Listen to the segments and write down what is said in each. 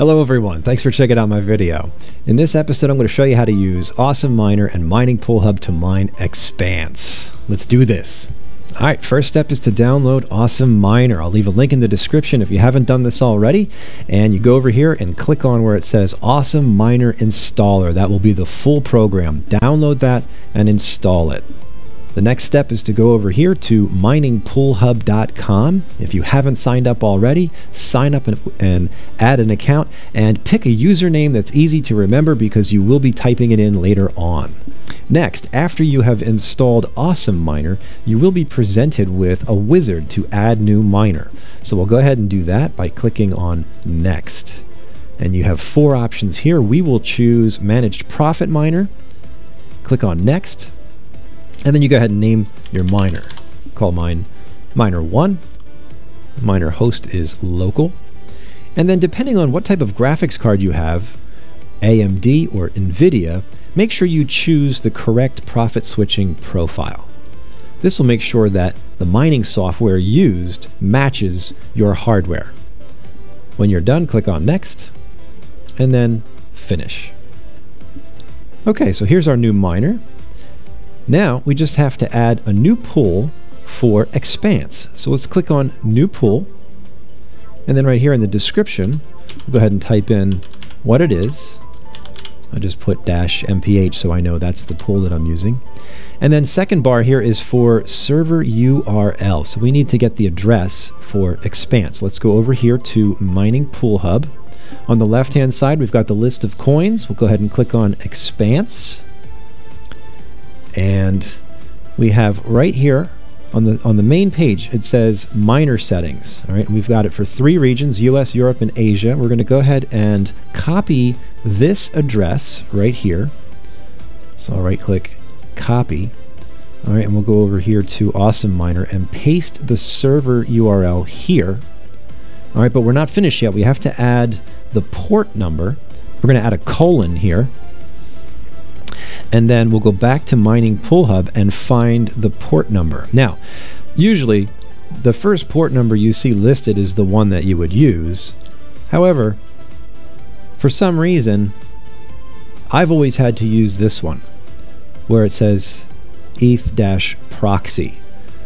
Hello everyone, thanks for checking out my video. In this episode I'm going to show you how to use Awesome Miner and Mining Pool Hub to mine Expanse. Let's do this. Alright, first step is to download Awesome Miner. I'll leave a link in the description if you haven't done this already. And you go over here and click on where it says Awesome Miner Installer. That will be the full program. Download that and install it. The next step is to go over here to miningpoolhub.com. If you haven't signed up already, sign up and, and, add an account and pick a username that's easy to remember because you will be typing it in later on. Next, after you have installed Awesome Miner, you will be presented with a wizard to add new miner. So we'll go ahead and do that by clicking on Next. And you have four options here. We will choose Managed Profit Miner. Click on Next and then you go ahead and name your miner. Call mine miner 1. Miner host is local. And then depending on what type of graphics card you have, AMD or NVIDIA, make sure you choose the correct profit switching profile. This will make sure that the mining software used matches your hardware. When you're done, click on Next, and then Finish. Okay, so here's our new miner. Now we just have to add a new pool for Expanse. So let's click on New Pool. And then right here in the description, we'll go ahead and type in what it is. I'll just put dash mph so I know that's the pool that I'm using. And then second bar here is for server URL. So we need to get the address for Expanse. Let's go over here to Mining Pool Hub. On the left hand side, we've got the list of coins. We'll go ahead and click on Expanse. And we have right here on the on the main page it says miner settings all right? We've got it for three regions US Europe and Asia. We're going to go ahead and copy this address right here. So I'll right click copy all right? And we'll go over here to awesome miner and paste the server URL here all right? But we're not finished yet. We have to add the port number. We're going to add a colon here and then we'll go back to Mining Pool Hub and find the port number. Now, usually the first port number you see listed is the one that you would use. However, for some reason, I've always had to use this one where it says eth-proxy.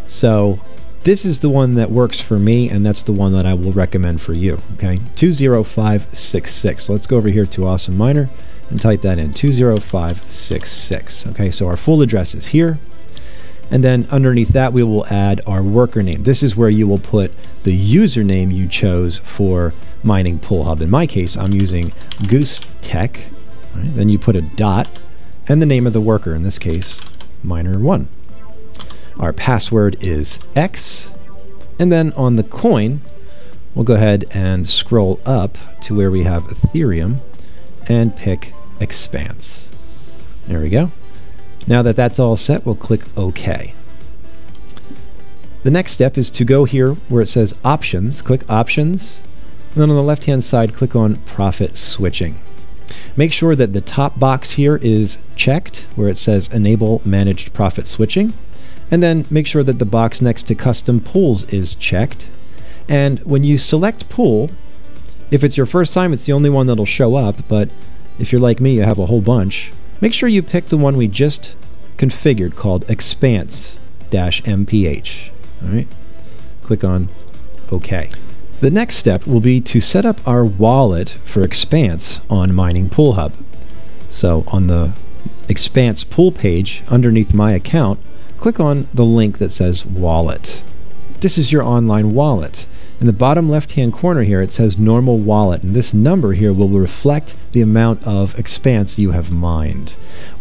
So this is the one that works for me, and that's the one that I will recommend for you. Okay, 20566. Let's go over here to Awesome Miner and type that in 20566. Okay, so our full address is here. And then underneath that, we will add our worker name. This is where you will put the username you chose for Mining Pool Hub. In my case, I'm using Goose Tech. Right? Then you put a dot and the name of the worker, in this case, Miner1. Our password is X. And then on the coin, we'll go ahead and scroll up to where we have Ethereum and pick Expanse. There we go. Now that that's all set, we'll click OK. The next step is to go here where it says Options, click Options, and then on the left hand side, click on Profit Switching. Make sure that the top box here is checked where it says Enable Managed Profit Switching, and then make sure that the box next to Custom Pools is checked. And when you select Pool, if it's your first time, it's the only one that'll show up, but if you're like me, you have a whole bunch, make sure you pick the one we just configured called Expanse-MPH. Alright, click on OK. The next step will be to set up our wallet for Expanse on Mining Pool Hub. So on the Expanse pool page underneath my account, click on the link that says Wallet. This is your online wallet. In the bottom left hand corner here it says normal wallet and this number here will reflect the amount of expanse you have mined.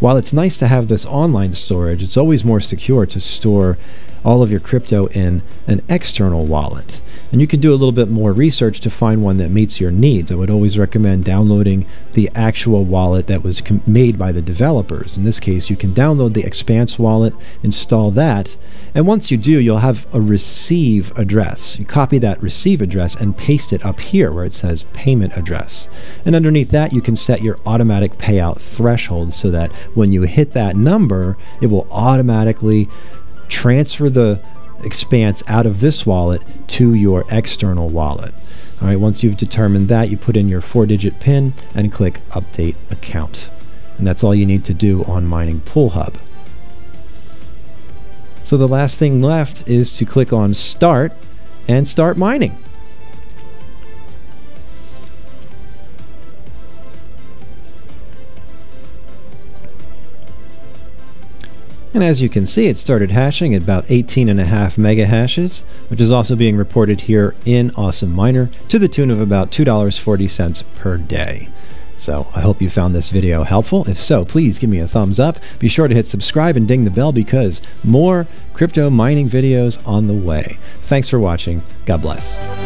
While it's nice to have this online storage, it's always more secure to store all of your crypto in an external wallet. And you can do a little bit more research to find one that meets your needs. I would always recommend downloading the actual wallet that was made by the developers. In this case, you can download the Expanse wallet, install that, and once you do, you'll have a receive address. You copy that receive address and paste it up here where it says payment address. And underneath that, you can set your automatic payout threshold so that when you hit that number, it will automatically transfer the expanse out of this wallet to your external wallet. All right, once you've determined that, you put in your four-digit PIN and click Update Account. And that's all you need to do on Mining Pool Hub. So the last thing left is to click on Start and start mining. And as you can see, it started hashing at about 18 and a half mega hashes, which is also being reported here in Awesome Miner to the tune of about $2.40 per day. So I hope you found this video helpful. If so, please give me a thumbs up. Be sure to hit subscribe and ding the bell because more crypto mining videos on the way. Thanks for watching. God bless.